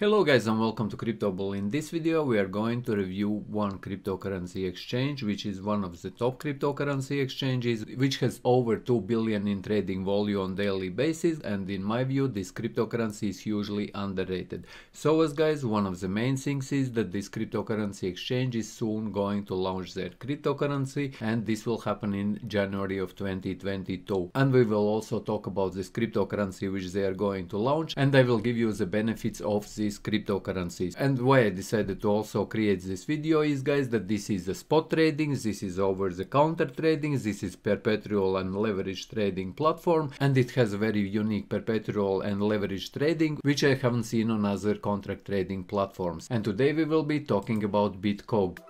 Hello guys and welcome to CryptoBull. In this video we are going to review one cryptocurrency exchange which is one of the top cryptocurrency exchanges which has over 2 billion in trading volume on daily basis and in my view this cryptocurrency is hugely underrated. So as guys one of the main things is that this cryptocurrency exchange is soon going to launch their cryptocurrency and this will happen in January of 2022 and we will also talk about this cryptocurrency which they are going to launch and I will give you the benefits of this these cryptocurrencies. And why I decided to also create this video is guys that this is a spot trading, this is over the counter trading, this is perpetual and leverage trading platform and it has a very unique perpetual and leverage trading which I haven't seen on other contract trading platforms. And today we will be talking about BitCoke.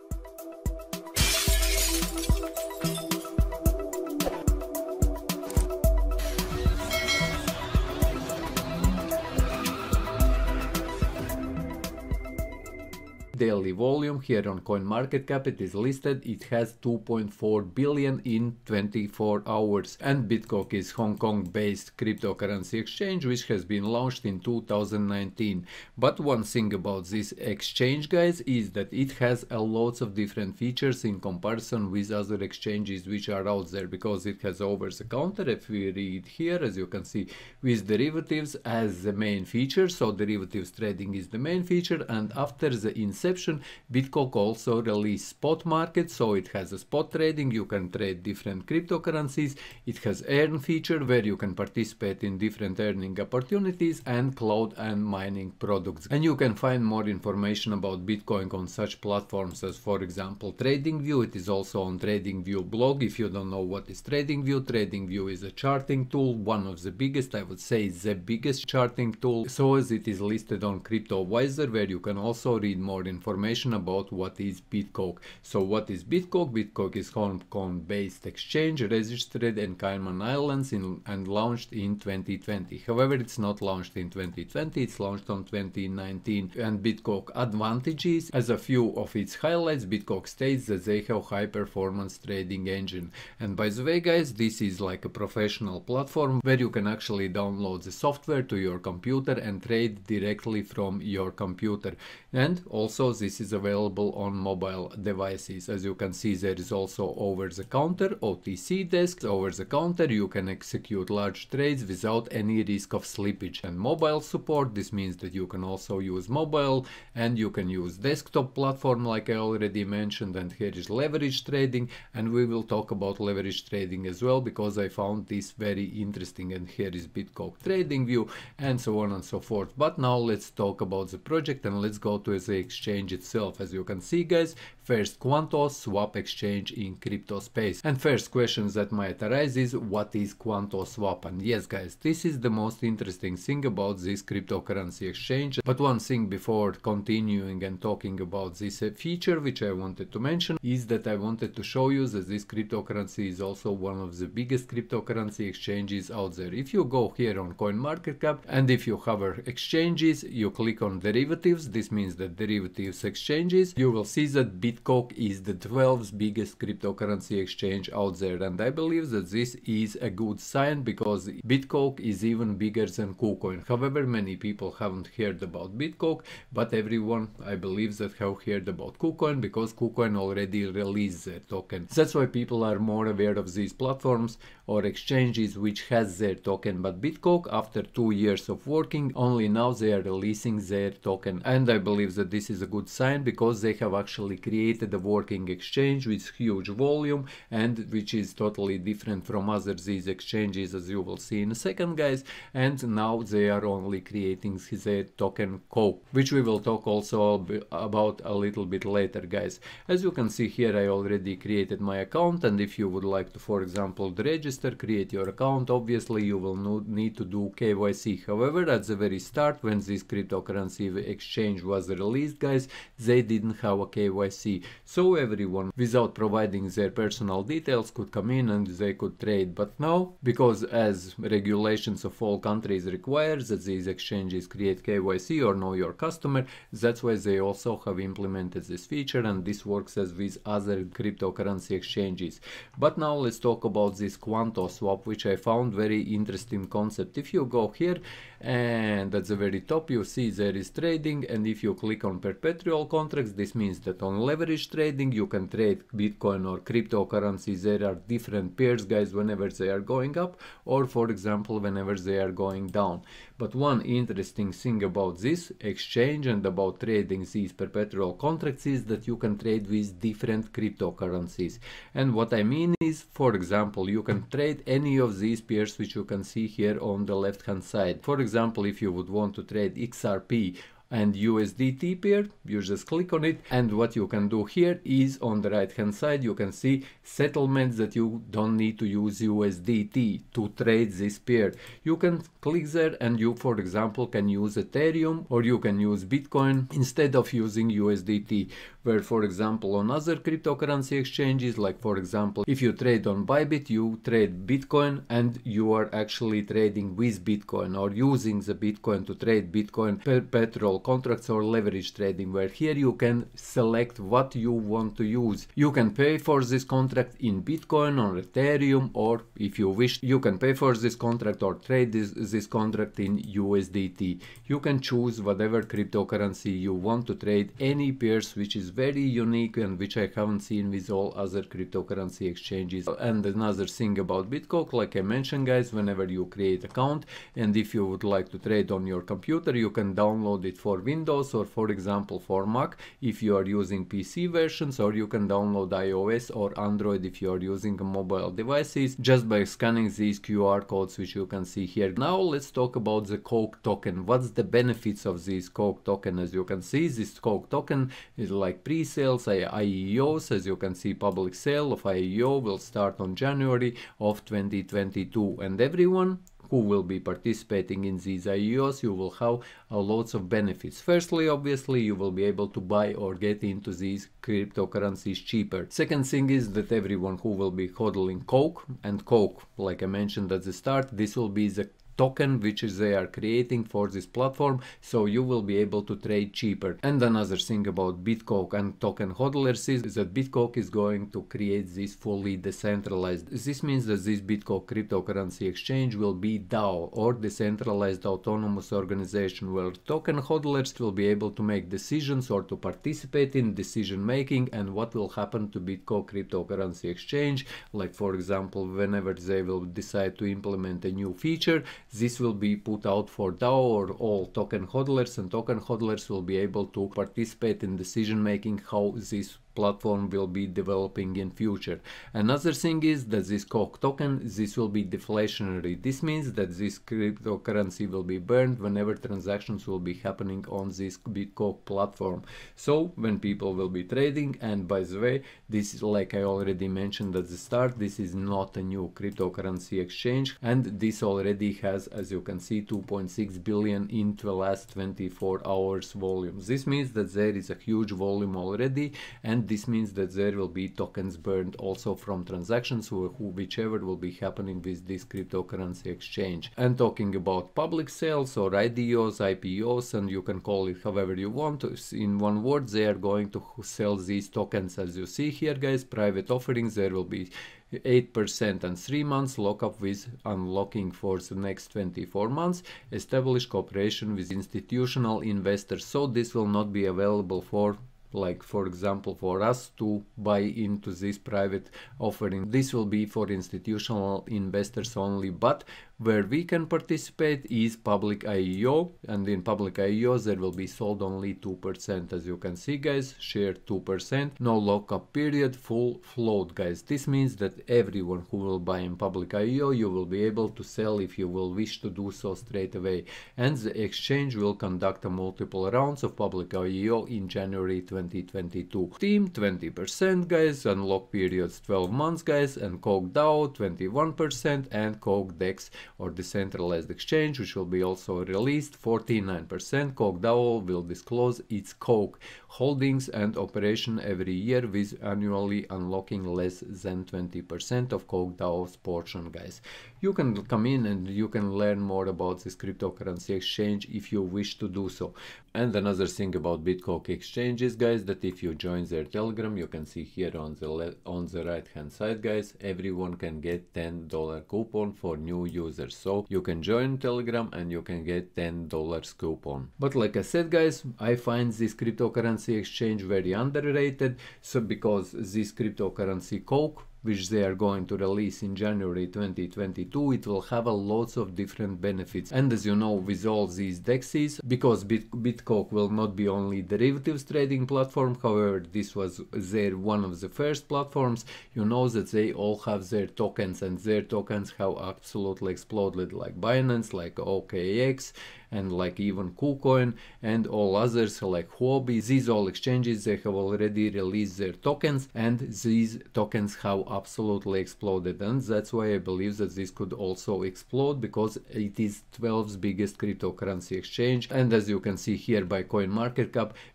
Daily volume here on CoinMarketCap. It is listed. It has 2.4 billion in 24 hours. And BitCoke is Hong Kong based cryptocurrency exchange which has been launched in 2019 but one thing about this exchange guys is that it has a lots of different features in comparison with other exchanges which are out there because it has over the counter if we read here as you can see with derivatives as the main feature. So derivatives trading is the main feature. And after the inception inception, BitCoke also released spot market, so it has a spot trading, you can trade different cryptocurrencies, it has earn feature where you can participate in different earning opportunities and cloud and mining products. And you can find more information about BitCoke on such platforms as for example TradingView, it is also on TradingView blog. If you don't know what is TradingView, TradingView is a charting tool, one of the biggest, I would say the biggest charting tool, so as it is listed on CryptoAdvisor where you can also read more information information about what is BitCoke. So what is BitCoke? BitCoke is Hong Kong based exchange registered in Cayman Islands in, and launched in 2020. However, it's not launched in 2020, it's launched on 2019. And BitCoke advantages, as a few of its highlights, BitCoke states that they have high performance trading engine. And by the way guys, this is like a professional platform where you can actually download the software to your computer and trade directly from your computer. And also this is available on mobile devices. As you can see there is also over-the-counter OTC desk. Over-the-counter you can execute large trades without any risk of slippage. And mobile support this means that you can also use mobile and you can use desktop platform like I already mentioned and here is leverage trading and we will talk about leverage trading as well because I found this very interesting and here is BitCoke trading view and so on and so forth. But now let's talk about the project and let's go to the exchange exchange itself. As you can see guys, first Quantos swap exchange in crypto space. And first questions that might arise is what is Quantos swap? And yes guys, this is the most interesting thing about this cryptocurrency exchange. But one thing before continuing and talking about this uh, feature which I wanted to mention is that I wanted to show you that this cryptocurrency is also one of the biggest cryptocurrency exchanges out there. If you go here on CoinMarketCap and if you hover exchanges, you click on derivatives. This means that derivatives exchanges, you will see that BitCoke is the 12th biggest cryptocurrency exchange out there. And I believe that this is a good sign because BitCoke is even bigger than KuCoin. However, many people haven't heard about BitCoke, but everyone, I believe, that have heard about KuCoin because KuCoin already released their token. That's why people are more aware of these platforms or exchanges which has their token. But BitCoke, after two years of working, only now they are releasing their token. And I believe that this is a good sign because they have actually created a working exchange with huge volume and which is totally different from other these exchanges as you will see in a second guys. And now they are only creating their uh, token coke which we will talk also about a little bit later guys. As you can see here I already created my account and if you would like to for example register create your account obviously you will need to do KYC however at the very start when this cryptocurrency exchange was released guys they didn't have a KYC so everyone without providing their personal details could come in and they could trade. But now because as regulations of all countries require that these exchanges create KYC or know your customer that's why they also have implemented this feature and this works as with other cryptocurrency exchanges. But now let's talk about this Quanto swap, which I found very interesting concept. If you go here and at the very top you see there is trading and if you click on perpetual contracts this means that on leverage trading you can trade bitcoin or cryptocurrencies there are different pairs guys whenever they are going up or for example whenever they are going down but one interesting thing about this exchange and about trading these perpetual contracts is that you can trade with different cryptocurrencies. And what i mean is for example you can trade any of these pairs which you can see here on the left hand side. For example if you would want to trade XRP and USDT pair, you just click on it and what you can do here is on the right hand side you can see settlements that you don't need to use USDT to trade this pair. You can click there and you for example can use Ethereum or you can use Bitcoin instead of using USDT where for example on other cryptocurrency exchanges like for example if you trade on Bybit you trade Bitcoin and you are actually trading with Bitcoin or using the Bitcoin to trade Bitcoin perpetual contracts or leverage trading where here you can select what you want to use. You can pay for this contract in Bitcoin or Ethereum or if you wish you can pay for this contract or trade this, this contract in USDT. You can choose whatever cryptocurrency you want to trade any pairs which is very unique and which I haven't seen with all other cryptocurrency exchanges. And another thing about Bitcoin like I mentioned guys whenever you create account and if you would like to trade on your computer you can download it for for Windows or for example for Mac if you are using PC versions or you can download iOS or Android if you are using mobile devices just by scanning these QR codes which you can see here. Now let's talk about the Coke token. What's the benefits of this Coke token? As you can see this Coke token is like pre-sales, IEOs as you can see public sale of IEO will start on January of 2022 and everyone who will be participating in these IEOs, you will have uh, lots of benefits. Firstly, obviously, you will be able to buy or get into these cryptocurrencies cheaper. Second thing is that everyone who will be hodling Coke, and Coke, like I mentioned at the start, this will be the token which they are creating for this platform so you will be able to trade cheaper. And another thing about bitcoke and token hodlers is that bitcoke is going to create this fully decentralized. This means that this bitcoke cryptocurrency exchange will be dao or decentralized autonomous organization where token hodlers will be able to make decisions or to participate in decision making and what will happen to bitcoke cryptocurrency exchange. Like for example whenever they will decide to implement a new feature this will be put out for DAO or all token hodlers and token hodlers will be able to participate in decision making how this platform will be developing in future. Another thing is that this Coke token, this will be deflationary. This means that this cryptocurrency will be burned whenever transactions will be happening on this BitCoke platform. So when people will be trading, and by the way, this is like I already mentioned at the start, this is not a new cryptocurrency exchange, and this already has, as you can see, 2.6 billion in the last 24 hours volume. This means that there is a huge volume already, and and this means that there will be tokens burned also from transactions who, whichever will be happening with this cryptocurrency exchange. And talking about public sales or IDOs, IPOs, and you can call it however you want. In one word, they are going to sell these tokens as you see here, guys. Private offerings, there will be 8% and 3 months lockup with unlocking for the next 24 months establish cooperation with institutional investors so this will not be available for like for example for us to buy into this private offering. This will be for institutional investors only but where we can participate is public IEO and in public IEOs there will be sold only 2% as you can see guys share 2% no lockup period full float guys this means that everyone who will buy in public IEO you will be able to sell if you will wish to do so straight away and the exchange will conduct a multiple rounds of public IEO in January 2022. Team 20% guys, unlock periods 12 months guys, and Coke DAO 21%, and Coke DEX or decentralized exchange, which will be also released 49%. Coke DAO will disclose its Coke holdings and operation every year with annually unlocking less than 20% of Coke DAO's portion guys. You can come in and you can learn more about this cryptocurrency exchange if you wish to do so. And another thing about BitCoke exchanges guys that if you join their telegram you can see here on the on the right hand side guys everyone can get $10 coupon for new users so you can join telegram and you can get $10 coupon. But like I said guys I find this cryptocurrency exchange very underrated so because this cryptocurrency Coke which they are going to release in January 2022, it will have a lots of different benefits. And as you know, with all these DEXs, because Bit BitCoke will not be only derivatives trading platform, however, this was their one of the first platforms, you know that they all have their tokens and their tokens have absolutely exploded like Binance, like OKX, and like even KuCoin and all others like Huobi. These all exchanges, they have already released their tokens and these tokens have absolutely exploded and that's why I believe that this could also explode because it is 12th biggest cryptocurrency exchange and as you can see here by CoinMarketCap, market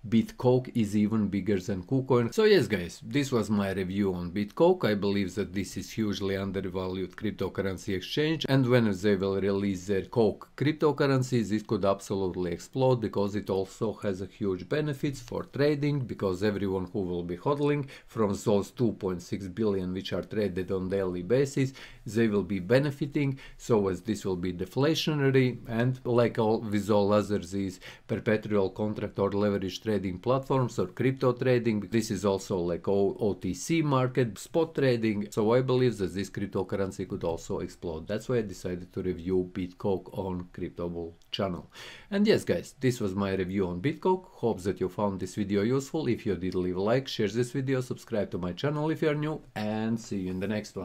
BitCoke is even bigger than KuCoin. So yes guys, this was my review on BitCoke. I believe that this is hugely undervalued cryptocurrency exchange and when they will release their Coke cryptocurrency this could absolutely explode because it also has a huge benefits for trading because everyone who will be hodling from those 2.6 billion which are traded on daily basis they will be benefiting so as this will be deflationary and like all with all others these perpetual contract or leverage trading platforms or crypto trading this is also like OTC market spot trading. So I believe that this cryptocurrency could also explode. That's why I decided to review BitCoke on CryptoBull channel. And yes guys this was my review on BitCoke hope that you found this video useful. If you did leave a like share this video subscribe to my channel if you are new and see you in the next one